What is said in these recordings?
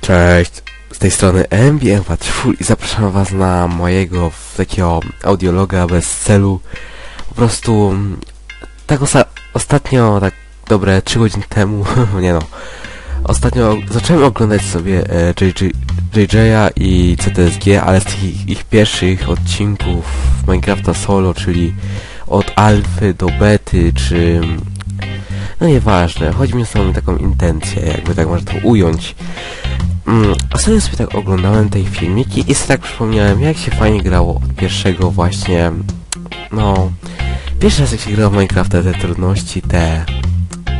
Cześć, z tej strony MBM Patrol i zapraszam was na mojego takiego audiologa bez celu. Po prostu mm, tak osta ostatnio, tak dobre 3 godziny temu, nie no, ostatnio zacząłem oglądać sobie e, JJ JJ'a i CTSG, ale z tych ich, ich pierwszych odcinków Minecrafta Solo, czyli od alfy do bety, czy no nieważne, chodzi mi o samą taką intencję, jakby tak można to ująć. Mm, ostatnio sobie tak oglądałem tej filmiki i sobie tak przypomniałem, jak się fajnie grało od pierwszego właśnie, no, pierwszy raz jak się grało w Minecrafta, te trudności, te,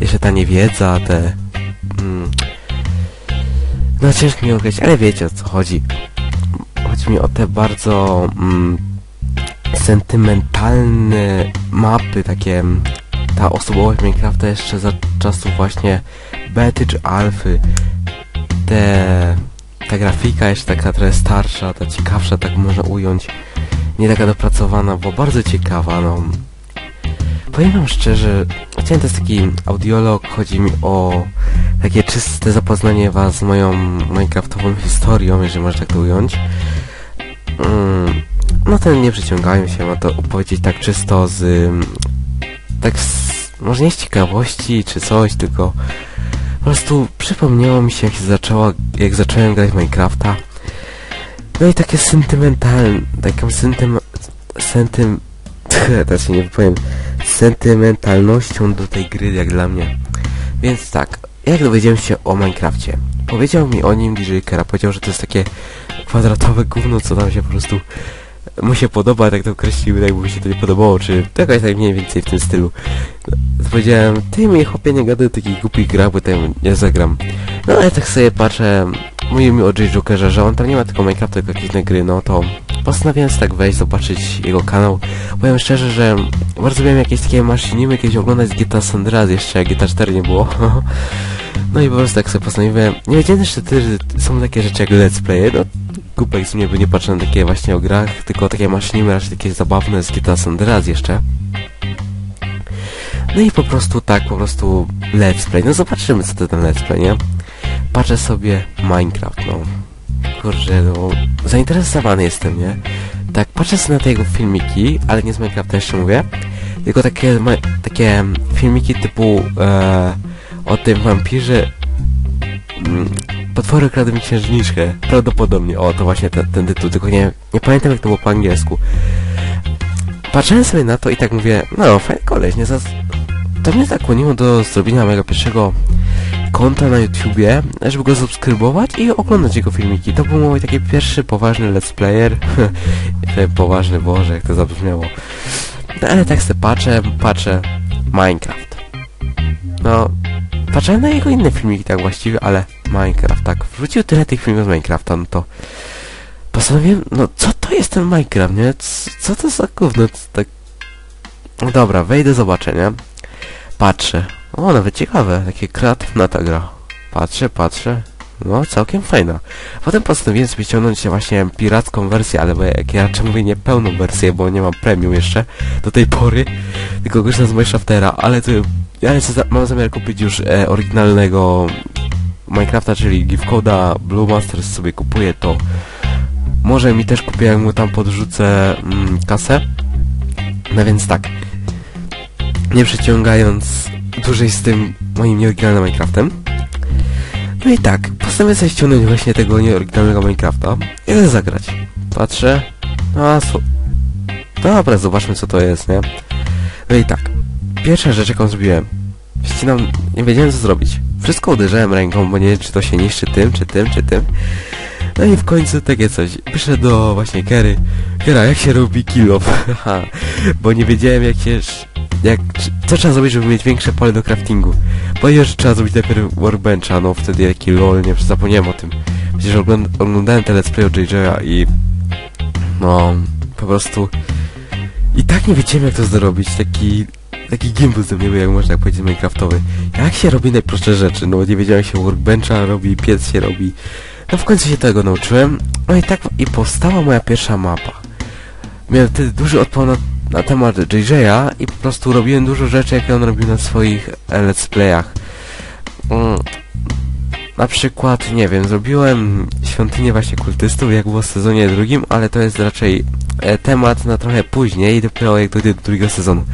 jeszcze ta niewiedza, te, mm, no ciężko mi określić, ale wiecie o co chodzi. Chodzi mi o te bardzo, mm, sentymentalne mapy, takie, mm, ta osobowość Minecrafta jeszcze za czasów właśnie bety czy alfy, te, ta grafika jeszcze taka trochę starsza, ta ciekawsza, tak można ująć, nie taka dopracowana, bo bardzo ciekawa, no. Powiem wam szczerze, chciałem to jest taki audiolog, chodzi mi o takie czyste zapoznanie was z moją minecraftową historią, jeżeli można tak to ująć. Mm, no to nie przyciągają się, ma to opowiedzieć tak czysto z... tak z... może nie z ciekawości czy coś, tylko po prostu przypomniało mi się jak się zaczęła, jak zacząłem grać w Minecrafta. No i takie sentymentalne, taką sentym... sentym... teraz się nie wypowiem. Sentymentalnością do tej gry jak dla mnie. Więc tak, jak dowiedziałem się o Minecrafcie? Powiedział mi o nim DJ Kera, powiedział, że to jest takie kwadratowe gówno, co tam się po prostu mu się podoba, tak to określił, tak mu się to nie podobało, czy jakoś tak mniej więcej w tym stylu. To powiedziałem, ty mi chłopie nie gadaj takich głupich grach, bo tam nie zagram. No ale tak sobie patrzę, mówił mi o J. Jokerze, że on tam nie ma tylko Minecrafta, tylko jakieś inne gry, no to postanowiłem tak wejść, zobaczyć jego kanał. Powiem szczerze, że bardzo lubiłem jakieś takie maszynimy, jakieś oglądać z GTA San Andreas jeszcze, jak GTA 4 nie było. no i po prostu tak sobie postanowiłem. Nie wiedziałem jeszcze, ty, że są takie rzeczy jak let's play, no głupek z mnie, by nie patrzę na takie właśnie o grach, tylko takie maszynimy, raczej takie zabawne z GTA San Andreas jeszcze. No i po prostu tak, po prostu let's play. No zobaczymy co to ten let's play, nie? Patrzę sobie Minecraft, no. Kurczę, no. Zainteresowany jestem, nie? Tak, patrzę sobie na te jego filmiki, ale nie z Minecrafta jeszcze mówię. Tylko takie, takie filmiki typu e, o tym wampirze mm, Potwory kradły mi księżniczkę. Prawdopodobnie. O, to właśnie ten, ten tytuł, tylko nie, nie pamiętam jak to było po angielsku. Patrzyłem sobie na to i tak mówię, no fajny koleś, nie? To mnie zakłoniło do zrobienia mojego pierwszego konta na YouTubie, żeby go subskrybować i oglądać jego filmiki. To był mój taki pierwszy poważny let's player. Ten poważny, Boże, jak to zabrzmiało. No ale tak sobie patrzę, patrzę, Minecraft. No, patrzyłem na jego inne filmiki tak właściwie, ale Minecraft, tak. Wrzucił tyle tych filmów z Minecrafta, no to postanowiłem, no co to jest ten Minecraft, nie? C co to za gówno, tak... No dobra, wejdę, zobaczę, nie? Patrzę. O, nawet ciekawe, takie kreatywna ta gra. Patrzę, patrzę. No, całkiem fajna. Potem postanowiłem sobie ściągnąć właśnie piracką wersję, ale jak ja raczej mówię nie pełną wersję, bo nie mam premium jeszcze do tej pory, tylko korzystam z Minecraftera, ale to ja jeszcze za mam zamiar kupić już e, oryginalnego Minecrafta, czyli Giftcoda Blue Masters sobie kupuję, to może mi też kupię, jak mu tam podrzucę mm, kasę. No więc tak, nie przeciągając dłużej z tym moim nieoryginalnym Minecraftem. No i tak, postanowię sobie ściągnąć właśnie tego nieoryginalnego Minecrafta i zagrać. Patrzę, a co? Dobra, zobaczmy co to jest, nie? No i tak, pierwsza rzecz jaką zrobiłem, ścinam, nie wiedziałem co zrobić. Wszystko uderzałem ręką, bo nie wiem czy to się niszczy tym, czy tym, czy tym. No i w końcu takie coś. Piszę do właśnie Kery. Kera, jak się robi? Haha. bo nie wiedziałem jak się... Jak, co trzeba zrobić, żeby mieć większe pole do craftingu. Powiedział, że trzeba zrobić najpierw workbencha, no wtedy jaki lol, nie zapomniałem o tym. Przecież ogląd oglądałem te let's play od JJ'a i... No, po prostu... I tak nie wiedziałem jak to zrobić, taki... taki gimbus ze mnie był, jak można powiedzieć, minecraftowy. Jak się robi najprostsze rzeczy? No nie wiedziałem się workbencha robi, piec się robi. No w końcu się tego nauczyłem. No i tak i powstała moja pierwsza mapa. Miałem wtedy duży odpał na, na temat JJ'a i po prostu robiłem dużo rzeczy, jakie on robił na swoich e, let's playach. Mm. Na przykład, nie wiem, zrobiłem świątynię właśnie kultystów, jak było w sezonie drugim, ale to jest raczej e, temat na trochę później, dopiero jak dojdę do drugiego sezonu.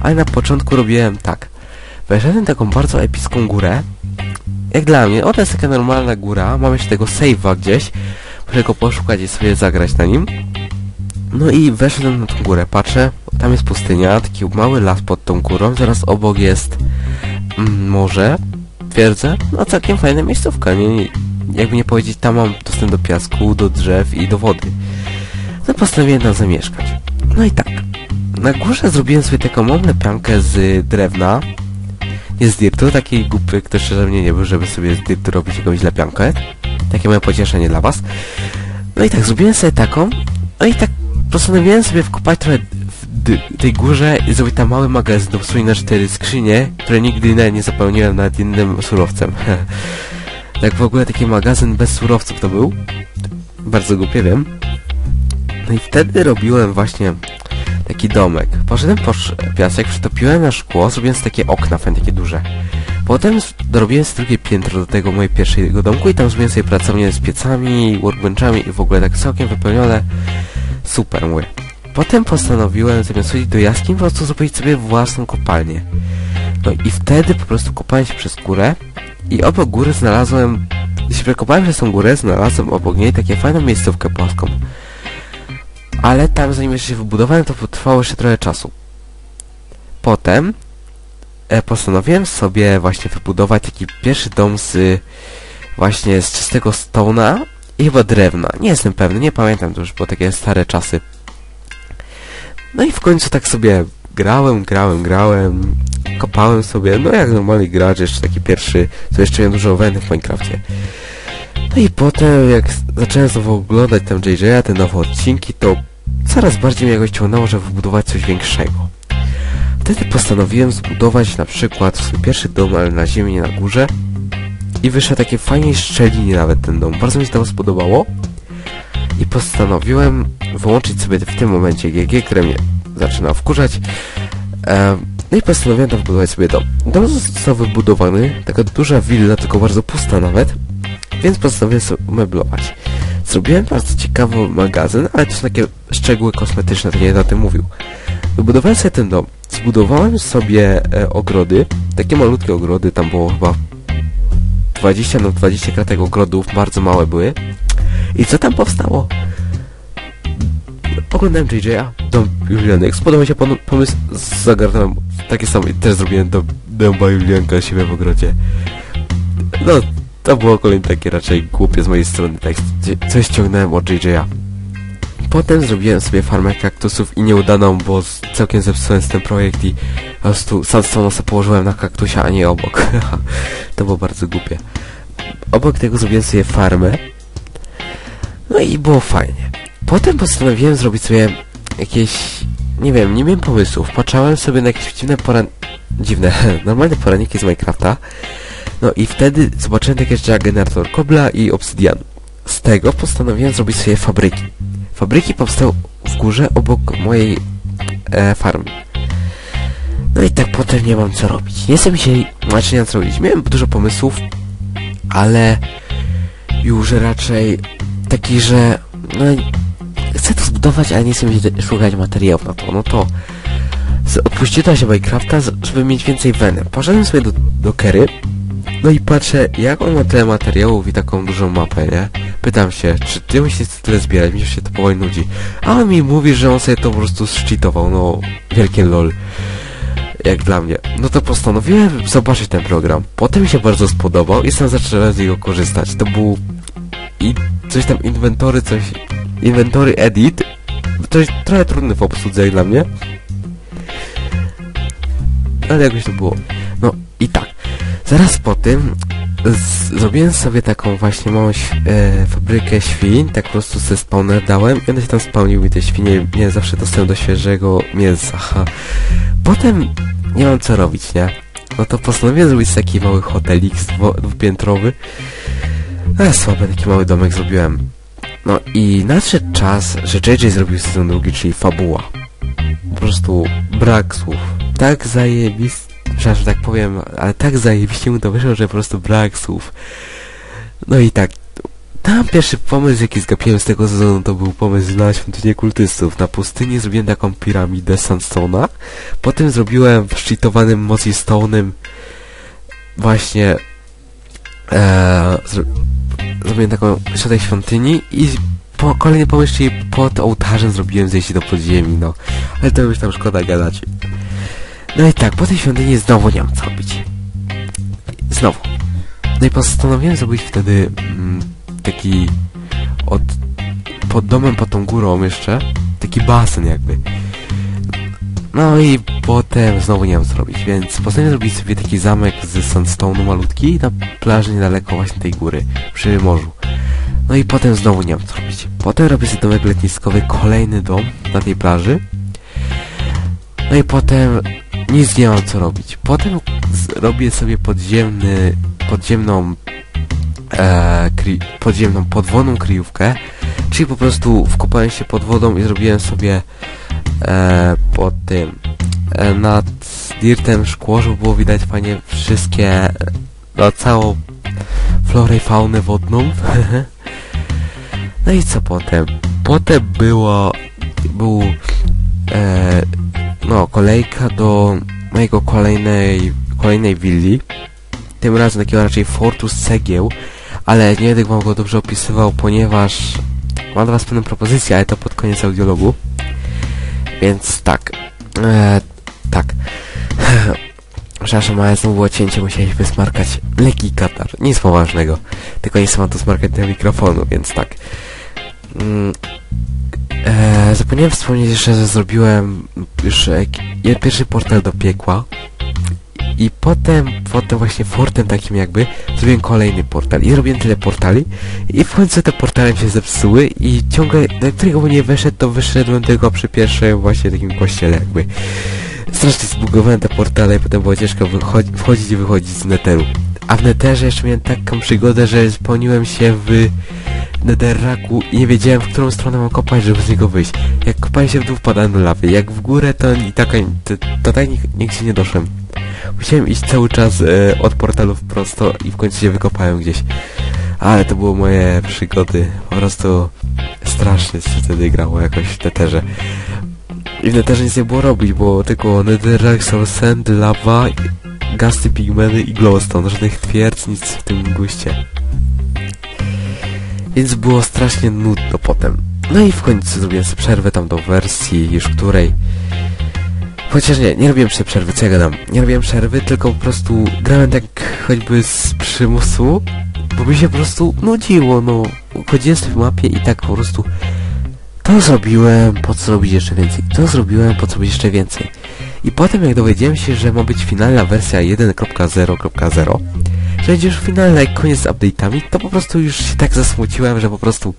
Ale na początku robiłem tak. Weszedłem taką bardzo epicką górę. Jak dla mnie, o to jest taka normalna góra, mam jeszcze tego save'a gdzieś, muszę go poszukać i sobie zagrać na nim. No i weszłem na tą górę, patrzę, tam jest pustynia, taki mały las pod tą górą, zaraz obok jest mm, morze, twierdzę, no całkiem fajna miejscówka, nie, nie, jakby nie powiedzieć, tam mam dostęp do piasku, do drzew i do wody. No postanowiłem tam zamieszkać. No i tak, na górze zrobiłem sobie taką małą lepiankę z drewna, nie z takiej głupy, kto szczerze mnie nie był, żeby sobie z dirtu robić jakąś lepiankę. Takie moje pocieszenie dla was. No i tak, zrobiłem sobie taką, no i tak postanowiłem sobie wkopać trochę w tej górze i zrobić tam mały magazyn, dosłownie na cztery skrzynie, które nigdy nie zapełniłem nad innym surowcem. tak w ogóle taki magazyn bez surowców to był. Bardzo głupie, wiem. No i wtedy robiłem właśnie taki domek. Poszedłem po piasek, przytopiłem na szkło, sobie takie okna fajne, takie duże. Potem dorobiłem sobie drugie piętro do tego mojego pierwszego domku i tam zrobiłem sobie pracownię z piecami, workbenchami i w ogóle tak całkiem wypełnione. Super, mówię. Potem postanowiłem zamiast chodzić do jaskiń po prostu zrobić sobie własną kopalnię. No i wtedy po prostu kopałem się przez górę i obok góry znalazłem... Jeśli przekopałem przez tą górę, znalazłem obok niej takie fajną miejscówkę płaską. Ale tam zanim jeszcze się wybudowałem, to potrwało jeszcze trochę czasu. Potem e, postanowiłem sobie właśnie wybudować taki pierwszy dom z właśnie z czystego stone'a i chyba drewna. Nie jestem pewny, nie pamiętam, to już było takie stare czasy. No i w końcu tak sobie grałem, grałem, grałem, kopałem sobie, no jak normalny gracz, jeszcze taki pierwszy, co jeszcze miałem dużo weny w Minecrafcie. No i potem, jak zacząłem znowu oglądać tam JJ'a, te nowe odcinki, to coraz bardziej mnie jakoś ciągnęło, żeby wybudować coś większego. Wtedy postanowiłem zbudować na przykład swój pierwszy dom, ale na ziemi, nie na górze. I wyszedł takie fajnej szczelinie nawet ten dom. Bardzo mi się to spodobało. I postanowiłem wyłączyć sobie w tym momencie GG, które mnie zaczyna wkurzać. E, no i postanowiłem tam wybudować sobie dom. Dom został wybudowany, taka duża willa, tylko bardzo pusta nawet. Więc postanowiłem sobie umeblować. Zrobiłem bardzo ciekawy magazyn, ale to są takie szczegóły kosmetyczne, nie będę o tym mówił. Wybudowałem sobie ten dom. Zbudowałem sobie e, ogrody, takie malutkie ogrody, tam było chyba 20 na 20 kratek ogrodów, bardzo małe były. I co tam powstało? Oglądałem JJ'a, dom Julianek, spodobał mi się pomysł, zagarnąłem takie samo i też zrobiłem dom, doma Julianka siebie w ogrodzie. No, to było kolejne takie raczej głupie z mojej strony, tak coś ściągnąłem od JJ'a. Potem zrobiłem sobie farmę kaktusów i nieudaną, bo całkiem zepsułem ten projekt i po prostu sandstone sobie położyłem na kaktusia, a nie obok. to było bardzo głupie. Obok tego zrobiłem sobie farmę. No i było fajnie. Potem postanowiłem zrobić sobie jakieś... Nie wiem, nie miałem pomysłów. Patrzałem sobie na jakieś dziwne poran... Dziwne, normalne poraniki z Minecrafta. No i wtedy zobaczyłem takie rzeczy jak generator kobla i obsydianu. Z tego postanowiłem zrobić sobie fabryki. Fabryki powstały w górze obok mojej e, farmy. No i tak potem nie mam co robić. Nie mi się... Znaczy nie mam co robić. Miałem dużo pomysłów, ale już raczej taki, że no chcę to zbudować, ale nie chcę szukać materiałów na to. No to odpuściłem się Minecrafta, żeby mieć więcej weny. Poszedłem sobie do, do Kery, no i patrzę, jak on ma tyle materiałów i taką dużą mapę, nie? Pytam się, czy ty musisz tyle zbierać, mi się to powoli nudzi. A on mi mówi, że on sobie to po prostu zcheatował, no, wielkie lol. Jak dla mnie. No to postanowiłem zobaczyć ten program. Potem mi się bardzo spodobał i sam zacząłem z niego korzystać. To był... I coś tam inwentory, coś... Inventory edit. Coś trochę trudny w obsłudze jak dla mnie. Ale jakoś to było. No i tak. Zaraz po tym zrobiłem sobie taką właśnie małą e, fabrykę świń, tak po prostu ze spawner dałem i one się tam spełniły te świnie, nie zawsze dostałem do świeżego mięsa. potem nie mam co robić, nie? No to postanowiłem zrobić taki mały hotelik dwu- dwupiętrowy. E, słaby taki mały domek zrobiłem. No i nadszedł czas, że JJ zrobił sezon drugi, czyli fabuła. Po prostu brak słów. Tak zajebist... Że tak powiem, ale tak zajebiście mu to wyszło, że po prostu brak słów. No i tak, tam pierwszy pomysł, jaki zgapiłem z tego sezonu, to był pomysł na świątynię kultystów. Na pustyni zrobiłem taką piramidę Sandstone'a. Potem zrobiłem w cheatowanym Mossy Stone'em właśnie e, zro, zrobiłem taką środek świątyni i po, kolejny pomysł, czyli pod ołtarzem zrobiłem zejście do podziemi, no. Ale to już tam szkoda gadać. No i tak, po tej świątyni znowu nie mam co robić. Znowu. No i postanowiłem zrobić wtedy mm, taki od pod domem, pod tą górą jeszcze taki basen jakby. No i potem znowu nie wiem co robić, więc postanowiłem zrobić sobie taki zamek z sandstone'u malutki na plaży niedaleko właśnie tej góry, przy morzu. No i potem znowu nie wiem co robić. Potem robię sobie domek letniskowy, kolejny dom na tej plaży. No i potem nic nie mam co robić. Potem robię sobie podziemny, podziemną e, kry, podziemną, podwodną kryjówkę, czyli po prostu wkopałem się pod wodą i zrobiłem sobie e, pod tym e, nad dirtem szkło, żeby było widać fajnie wszystkie, no całą florę i faunę wodną. no i co potem? Potem było, był e, no kolejka do mojego kolejnej, kolejnej willi, tym razem takiego raczej fortu z cegieł, ale nie będę wam go dobrze opisywał, ponieważ mam dla was pewną propozycję, ale to pod koniec audiologu. Więc tak. E, tak. Przepraszam, ale znowu było cięcie, musiałem wysmarkać lekki katar. Nic poważnego. Tylko nie chcę to smarkać do mikrofonu, więc tak. Mm, e, zapomniałem wspomnieć jeszcze, że zrobiłem już pierwszy portal do piekła. I potem, potem właśnie fortem takim jakby zrobiłem kolejny portal i robiłem tyle portali i w końcu te portale się zepsuły i ciągle, do którego nie weszedł, to wyszedłem tylko przy pierwszym właśnie takim kościele jakby. Strasznie zbugowałem te portale i potem było ciężko wchodzić i wychodzić z neteru. A w neterze jeszcze miałem taką przygodę, że spełniłem się w netherraku i nie wiedziałem w którą stronę mam kopać, żeby z niego wyjść. Jak kopałem się w dół wpadałem do lawy, jak w górę to i tak, to, to tak nig- nigdzie nie doszłem. Musiałem iść cały czas e, od portalów prosto i w końcu się wykopałem gdzieś. Ale to były moje przygody. Po prostu strasznie się wtedy grało jakoś w Netherze. I w Netherze nic nie było robić, bo tylko Netherrack, Soul Sand, lawa, gasty, pigmeny i glowstone. Żadnych twierdz, nic w tym guście. Więc było strasznie nudno potem. No i w końcu zrobiłem sobie przerwę tam do wersji już której Chociaż nie, nie robiłem sobie przerwy, co ja gadam? Nie robiłem przerwy, tylko po prostu grałem tak choćby z przymusu, bo mi się po prostu nudziło, no. Chodziłem sobie w mapie i tak po prostu to zrobiłem, po co robić jeszcze więcej, to zrobiłem, po co robić jeszcze więcej. I potem jak dowiedziałem się, że ma być finalna wersja 1.0.0, że będzie już finalna jak koniec z update'ami, to po prostu już się tak zasmuciłem, że po prostu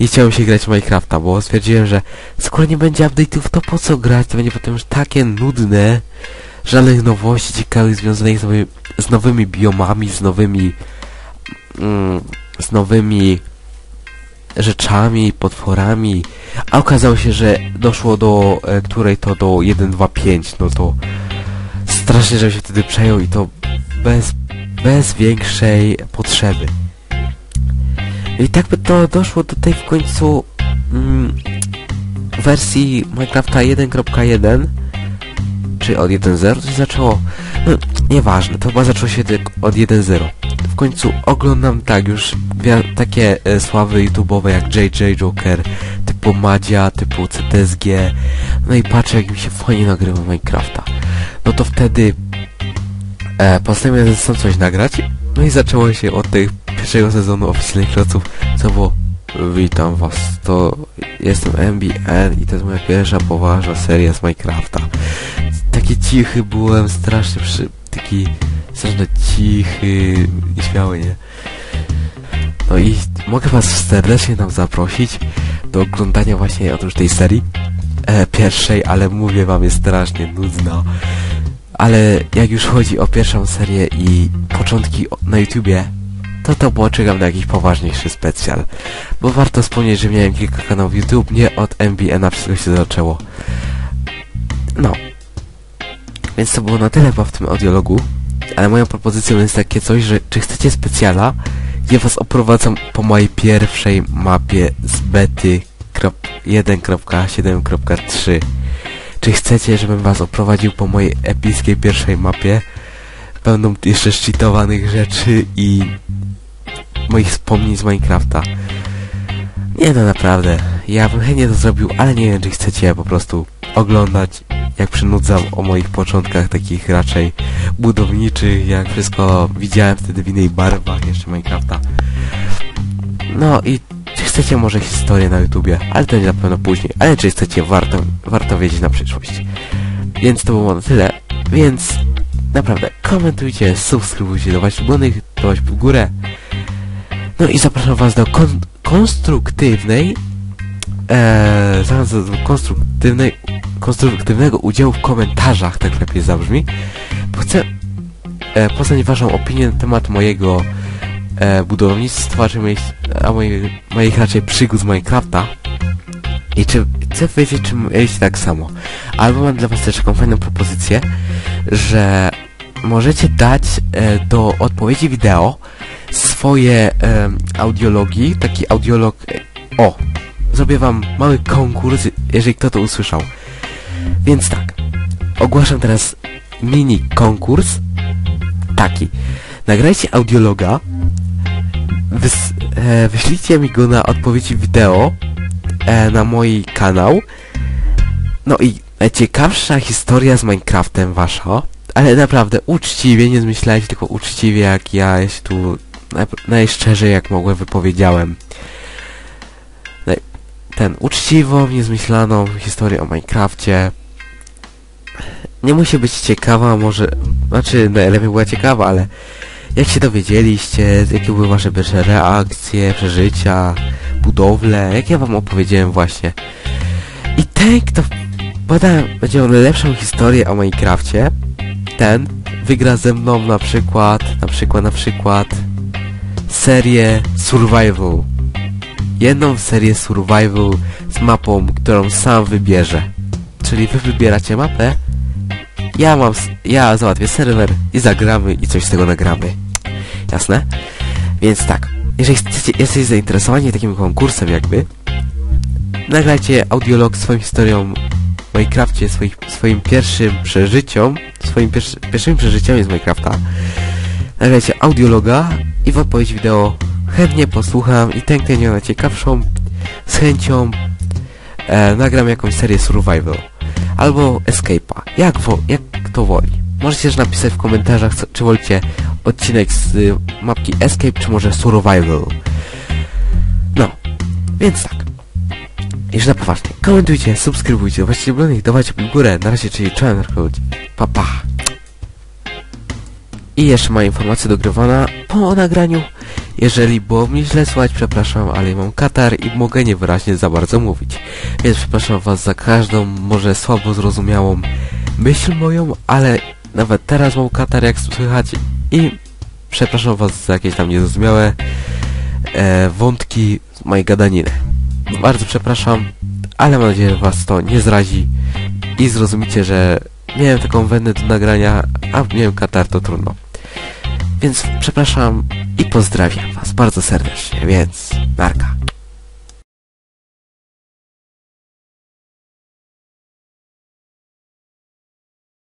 nie chciałem się grać Minecrafta, bo stwierdziłem, że skoro nie będzie update'ów, to po co grać? To będzie potem już takie nudne, żadnych nowości ciekawych związanych z nowymi, z nowymi biomami, z nowymi mm, z nowymi rzeczami, potworami, a okazało się, że doszło do e, której to do 1.2.5, no to strasznie, żebym się wtedy przejął i to bez, bez większej potrzeby. I tak by to doszło do tej w końcu mm, wersji Minecrafta 1.1 czy od 1.0 to się zaczęło no nieważne, to chyba zaczęło się tak od 1.0 w końcu oglądam tak już takie e, sławy youtube'owe jak JJ Joker typu Madzia, typu CTSG no i patrzę jak mi się fajnie nagrywa Minecrafta no to wtedy e, postanowiłem sam coś nagrać no i zaczęło się od tych pierwszego sezonu oficjalnych kloców, co było Witam was, to jestem MBN i to jest moja pierwsza poważna seria z Minecrafta. Taki cichy byłem, strasznie przy... taki strasznie cichy, nieśmiały, nie? No i mogę was serdecznie tam zaprosić do oglądania właśnie otóż tej serii. e, pierwszej, ale mówię wam, jest strasznie nudno. Ale jak już chodzi o pierwszą serię i początki na YouTubie, to to było czekam na jakiś poważniejszy specjal. Bo warto wspomnieć, że miałem kilka kanałów YouTube, nie od MBN wszystko się zaczęło. No. Więc to było na tyle chyba w tym audiologu. Ale moją propozycją jest takie coś, że czy chcecie specjala, gdzie was oprowadzam po mojej pierwszej mapie z bety krop- 1.7.3. Czy chcecie, żebym was oprowadził po mojej epickiej pierwszej mapie? Będą jeszcze szczytowanych rzeczy i moich wspomnień z Minecrafta. Nie no, naprawdę. Ja bym chętnie to zrobił, ale nie wiem, czy chcecie po prostu oglądać, jak przynudzam o moich początkach takich raczej budowniczych, jak wszystko widziałem wtedy w innej barwach jeszcze Minecrafta. No i czy chcecie może historię na YouTubie, ale to nie na pewno później, ale czy chcecie, warto, warto wiedzieć na przyszłość. Więc to było na tyle, więc naprawdę komentujcie, subskrybujcie, dawać ulubionych, dawać w górę. No i zapraszam was do kon konstruktywnej Eee, konstruktywnej, konstruktywnego udziału w komentarzach, tak lepiej zabrzmi, bo chcę e, poznać waszą opinię na temat mojego e, budownictwa, czy moich, a moich, moich raczej przygód z Minecrafta. I czy chcę wiedzieć, czy mieliście tak samo. Albo mam dla was też taką fajną propozycję, że możecie dać e, do odpowiedzi wideo swoje e, audiologii, taki audiolog... E, o! Zrobię wam mały konkurs, jeżeli kto to usłyszał. Więc tak, ogłaszam teraz mini konkurs taki. Nagrajcie audiologa, wys, e, wyślijcie mi go na odpowiedzi wideo e, na mój kanał. No i najciekawsza historia z Minecraftem wasza, ale naprawdę uczciwie, nie zmyślajcie, tylko uczciwie jak ja się tu naj, najszczerzej jak mogłem wypowiedziałem. Ten uczciwą, niezmyślaną historię o Minecrafcie. Nie musi być ciekawa, może, znaczy najlepiej była ciekawa, ale jak się dowiedzieliście, jakie były wasze pierwsze reakcje, przeżycia, budowle, jak ja wam opowiedziałem właśnie. I ten, kto badałem, będzie miał lepszą historię o Minecrafcie, ten wygra ze mną na przykład, na przykład, na przykład serię Survival. Jedną serię Survival z mapą, którą sam wybierze. Czyli wy wybieracie mapę, ja mam, ja załatwię serwer i zagramy i coś z tego nagramy. Jasne? Więc tak, jeżeli jesteście zainteresowani takim konkursem jakby, nagrajcie audiolog swoją historią w Minecrafcie, swoich, swoim pierwszym przeżyciom, swoim pierwszy, pierwszymi przeżyciami z Minecrafta. Nagrajcie audiologa i w odpowiedzi wideo chętnie posłucham i nie ma ciekawszą, z chęcią e, nagram jakąś serię survival albo escape'a, jak, wo, jak kto woli. Możecie też napisać w komentarzach, czy wolicie odcinek z y, mapki escape, czy może survival. No, więc tak. Już na poważnie. Komentujcie, subskrybujcie, dawajcie ulubionych, dawajcie w górę. Na razie, czyli czołem ludzi. Pa, pa. I jeszcze ma informacja dogrywana po nagraniu. Jeżeli było mnie źle słychać, przepraszam, ale mam katar i mogę niewyraźnie za bardzo mówić. Więc przepraszam was za każdą, może słabo zrozumiałą myśl moją, ale nawet teraz mam katar, jak słychać. I przepraszam was za jakieś tam niezrozumiałe e, wątki z mojej gadaniny. Bardzo przepraszam, ale mam nadzieję, że was to nie zrazi i zrozumicie, że miałem taką wenę do nagrania, a miałem katar, to trudno. Więc przepraszam i pozdrawiam was bardzo serdecznie, więc narka.